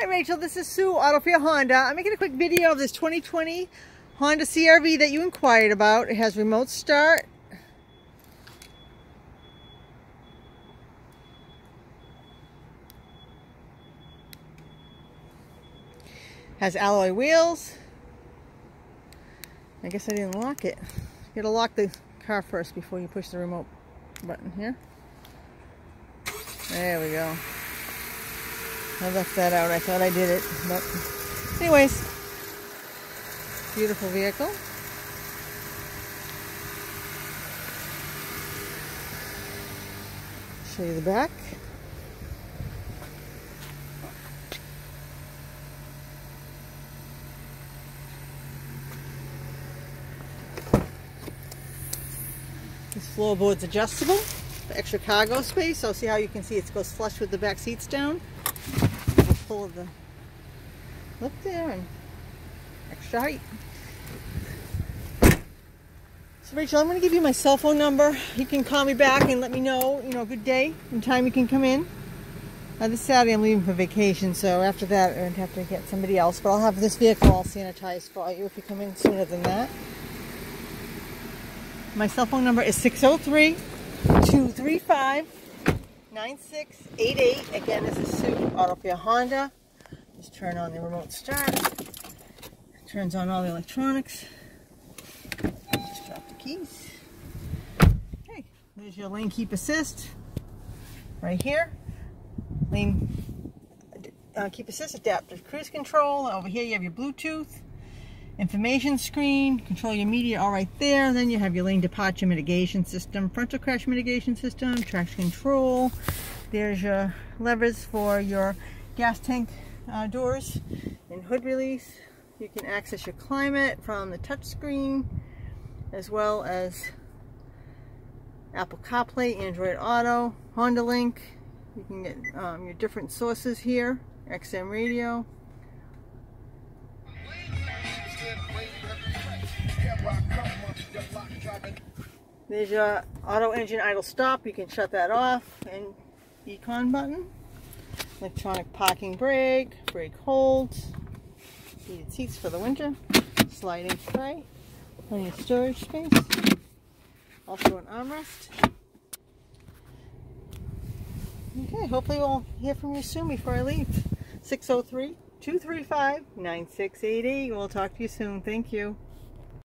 Hi Rachel, this is Sue, AutoFair Honda. I'm making a quick video of this 2020 Honda CRV that you inquired about. It has remote start. Has alloy wheels. I guess I didn't lock it. You gotta lock the car first before you push the remote button here. There we go. I left that out. I thought I did it. But anyways, beautiful vehicle. Show you the back. This floorboard's adjustable extra cargo space. So see how you can see it goes flush with the back seats down of the lip there and extra height. So Rachel, I'm going to give you my cell phone number. You can call me back and let me know, you know, good day and time you can come in. Uh, this Saturday I'm leaving for vacation, so after that to have to get somebody else. But I'll have this vehicle all sanitized for you if you come in sooner than that. My cell phone number is 603 235 9688. Again, is Sue, AutoFair Honda. Just turn on the remote start. Turns on all the electronics. Just drop the keys. Okay, there's your lane keep assist. Right here. Lane uh, keep assist, adaptive cruise control. Over here you have your Bluetooth information screen, control your media all right there. Then you have your lane departure mitigation system, frontal crash mitigation system, traction control. There's your levers for your gas tank uh, doors and hood release. You can access your climate from the touch screen as well as Apple CarPlay, Android Auto, Honda Link. You can get um, your different sources here, XM radio, There's your auto engine idle stop. You can shut that off. And econ button. Electronic parking brake. Brake hold. Heated seats for the winter. Sliding tray. Plenty of storage space. Also an armrest. Okay, hopefully we'll hear from you soon before I leave. 603 235 9688. We'll talk to you soon. Thank you.